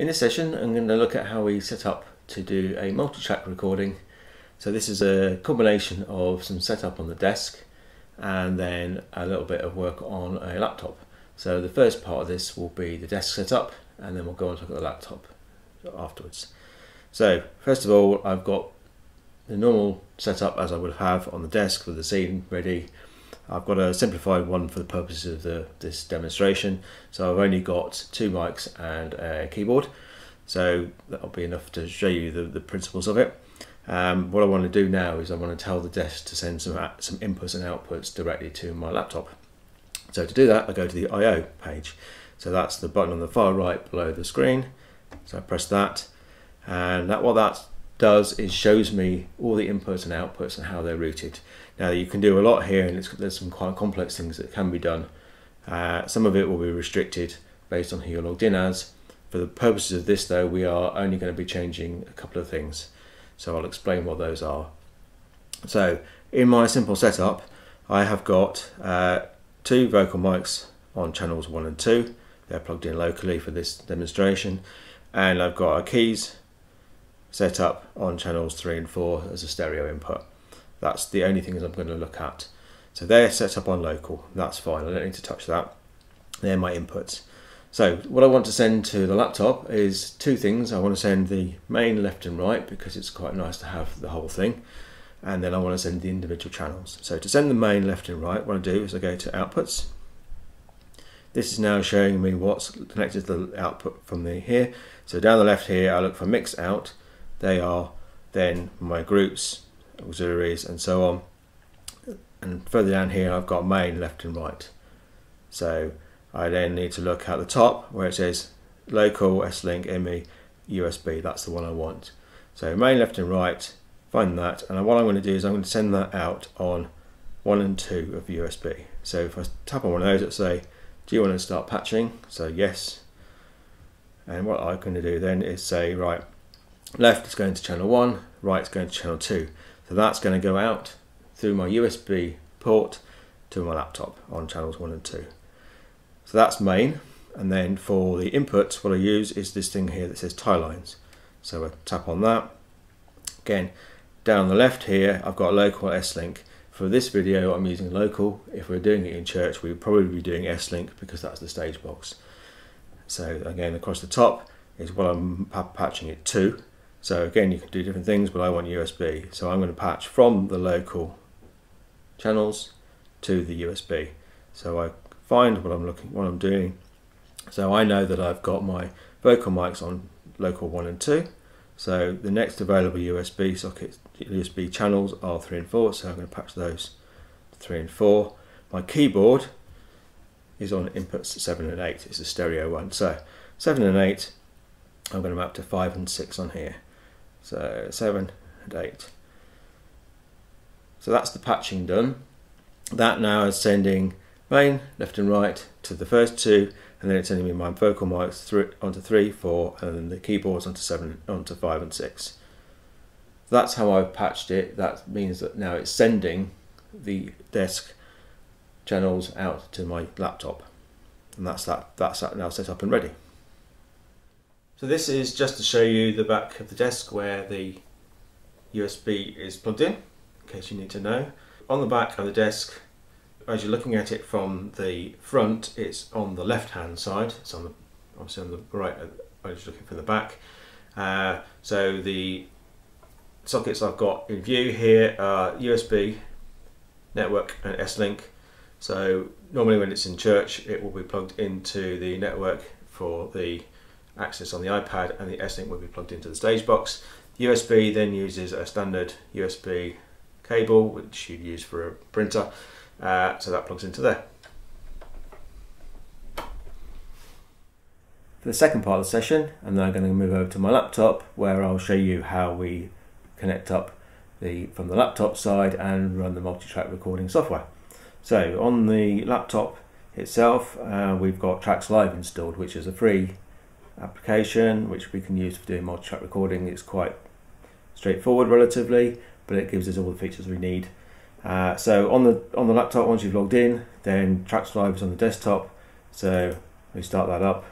In this session I'm going to look at how we set up to do a multi-track recording. So this is a combination of some setup on the desk and then a little bit of work on a laptop. So the first part of this will be the desk setup and then we'll go to look at the laptop afterwards. So first of all I've got the normal setup as I would have on the desk with the scene ready I've got a simplified one for the purposes of the, this demonstration. So I've only got two mics and a keyboard. So that'll be enough to show you the, the principles of it. Um, what I want to do now is I want to tell the desk to send some, some inputs and outputs directly to my laptop. So to do that, I go to the I.O. page. So that's the button on the far right below the screen. So I press that, and that what that does is shows me all the inputs and outputs and how they're routed. Now you can do a lot here and there's some quite complex things that can be done. Uh, some of it will be restricted based on who you're logged in as. For the purposes of this though, we are only going to be changing a couple of things. So I'll explain what those are. So in my simple setup, I have got uh, two vocal mics on channels one and two. They're plugged in locally for this demonstration. And I've got our keys set up on channels 3 and 4 as a stereo input. That's the only things I'm going to look at. So they're set up on local, that's fine, I don't need to touch that. They're my inputs. So what I want to send to the laptop is two things. I want to send the main left and right because it's quite nice to have the whole thing. And then I want to send the individual channels. So to send the main left and right, what I do is I go to outputs. This is now showing me what's connected to the output from the here. So down the left here, I look for mix out they are then my groups, auxiliaries and so on. And further down here I've got main left and right. So I then need to look at the top where it says local, S-Link, ME, USB, that's the one I want. So main left and right, find that, and what I'm going to do is I'm going to send that out on 1 and 2 of USB. So if I tap on one of those, it'll say, do you want to start patching? So yes. And what I'm going to do then is say, right, left is going to channel 1, right is going to channel 2. So that's going to go out through my USB port to my laptop on channels 1 and 2. So that's main, and then for the inputs, what I use is this thing here that says tie lines. So I tap on that. Again, down the left here, I've got local S-Link. For this video, I'm using local. If we're doing it in church, we would probably be doing S-Link because that's the stage box. So again, across the top is what I'm patching it to. So again, you can do different things, but I want USB. So I'm going to patch from the local channels to the USB. So I find what I'm looking, what I'm doing. So I know that I've got my vocal mics on local one and two. So the next available USB sockets, USB channels are three and four. So I'm going to patch those three and four. My keyboard is on inputs seven and eight. It's a stereo one. So seven and eight, I'm going to map to five and six on here. So 7 and 8. So that's the patching done. That now is sending main, left and right to the first two, and then it's sending me my vocal mics through, onto 3, 4, and then the keyboards onto 7, onto 5 and 6. That's how I've patched it. That means that now it's sending the desk channels out to my laptop. And that's that, that's that now set up and ready. So this is just to show you the back of the desk where the USB is plugged in, in case you need to know. On the back of the desk, as you're looking at it from the front, it's on the left hand side. It's on the obviously on the right as you're looking from the back. Uh, so the sockets I've got in view here are USB, network and S-Link. So normally when it's in church it will be plugged into the network for the access on the iPad and the S-Link will be plugged into the stage box. USB then uses a standard USB cable which you'd use for a printer uh, so that plugs into there. For the second part of the session I'm now going to move over to my laptop where I'll show you how we connect up the from the laptop side and run the multi-track recording software. So on the laptop itself uh, we've got Tracks Live installed which is a free application which we can use for doing multi-track recording. It's quite straightforward relatively, but it gives us all the features we need. Uh, so on the on the laptop, once you've logged in, then Tracks Live is on the desktop. So we start that up.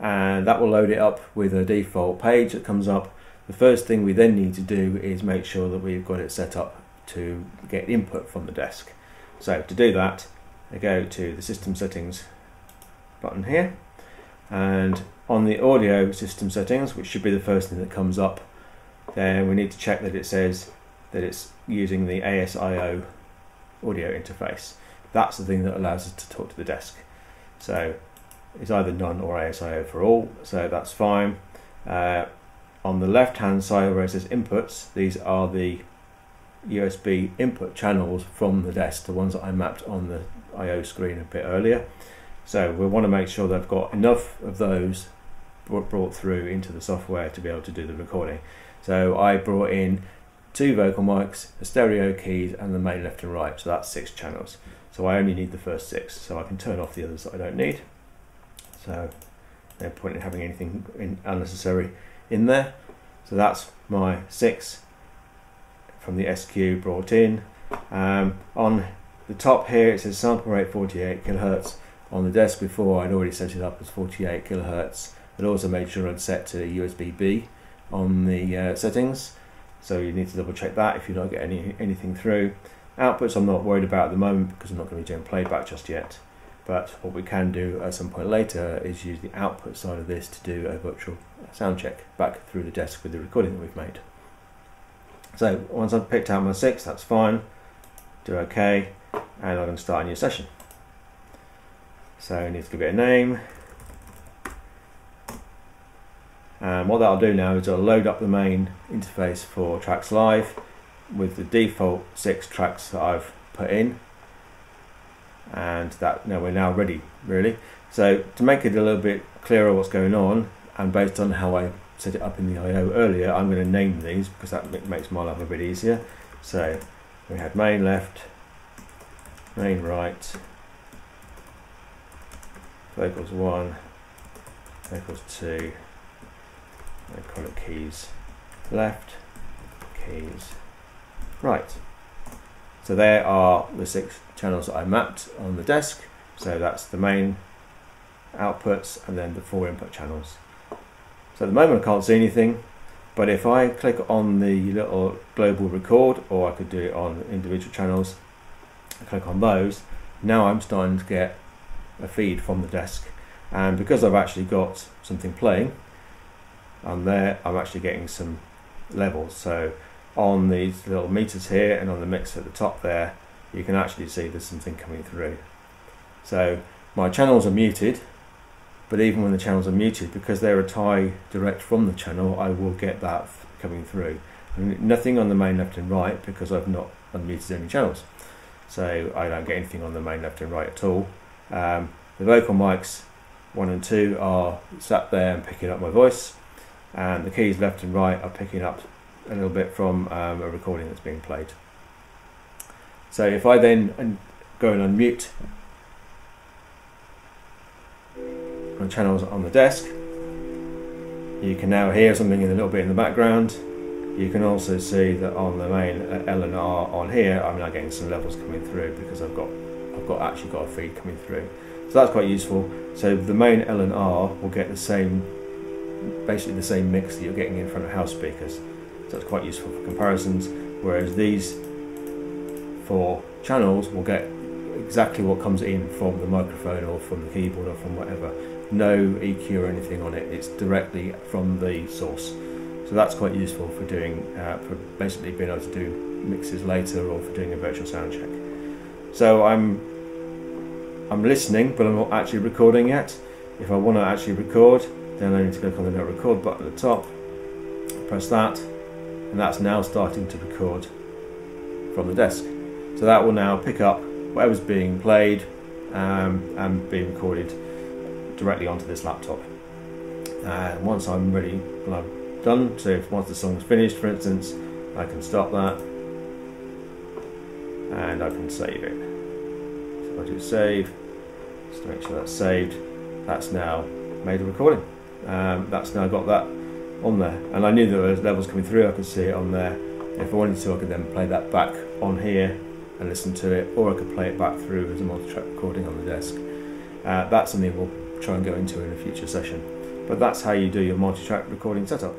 and that will load it up with a default page that comes up. The first thing we then need to do is make sure that we've got it set up to get input from the desk. So to do that, I go to the system settings button here and on the audio system settings, which should be the first thing that comes up, then we need to check that it says that it's using the ASIO audio interface. That's the thing that allows us to talk to the desk. So it's either none or ASIO for all, so that's fine. Uh, on the left hand side where it says inputs, these are the USB input channels from the desk, the ones that I mapped on the I.O. screen a bit earlier. So we want to make sure they've got enough of those brought through into the software to be able to do the recording. So I brought in two vocal mics, the stereo keys, and the main left and right. So that's six channels. So I only need the first six, so I can turn off the others that I don't need. So no point in having anything in unnecessary in there. So that's my six from the SQ brought in. Um, on the top here it says sample rate 48 kilohertz. On the desk before I'd already set it up as 48 kilohertz. I'd also made sure I'd set to USB-B on the uh, settings. So you need to double check that if you don't get any anything through. Outputs I'm not worried about at the moment because I'm not going to be doing playback just yet. But what we can do at some point later is use the output side of this to do a virtual sound check back through the desk with the recording that we've made. So once I've picked out my six, that's fine. Do OK, and I'm going to start a new session. So I need to give it a name. And what that'll do now is it'll load up the main interface for Tracks Live with the default six tracks that I've put in. And that now we're now ready really. So to make it a little bit clearer what's going on, and based on how I set it up in the I.O. earlier, I'm going to name these because that makes my life a bit easier. So we had main left, main right, vocals 1, equals 2, I call it keys left, keys right. So there are the six channels that I mapped on the desk. So that's the main outputs and then the four input channels. So at the moment I can't see anything, but if I click on the little global record, or I could do it on individual channels, I click on those, now I'm starting to get a feed from the desk. And because I've actually got something playing, and there I'm actually getting some levels. So on these little meters here and on the mix at the top there, you can actually see there's something coming through. So my channels are muted, but even when the channels are muted, because they're a tie direct from the channel, I will get that coming through. And nothing on the main left and right because I've not unmuted any channels. So I don't get anything on the main left and right at all. Um, the vocal mics one and two are sat there and picking up my voice, and the keys left and right are picking up a little bit from um, a recording that's being played. So if I then go and unmute on channels on the desk. You can now hear something in a little bit in the background. You can also see that on the main uh, L and R on here, I'm now getting some levels coming through because I've got got actually got a feed coming through. So that's quite useful. So the main L and R will get the same, basically the same mix that you're getting in front of house speakers. So that's quite useful for comparisons. Whereas these four channels will get exactly what comes in from the microphone or from the keyboard or from whatever no EQ or anything on it. It's directly from the source. So that's quite useful for doing, uh, for basically being able to do mixes later or for doing a virtual sound check. So I'm, I'm listening, but I'm not actually recording yet. If I want to actually record, then I need to click on the record button at the top, press that, and that's now starting to record from the desk. So that will now pick up whatever's being played um, and being recorded directly onto this laptop. And once I'm ready, when I'm done, so if once the song's finished, for instance, I can stop that and I can save it. I do save, just to make sure that's saved, that's now made a recording. Um, that's now got that on there. And I knew there were levels coming through, I could see it on there. If I wanted to, I could then play that back on here and listen to it, or I could play it back through as a multi-track recording on the desk. Uh, that's something we'll try and go into in a future session. but that's how you do your multi-track recording setup.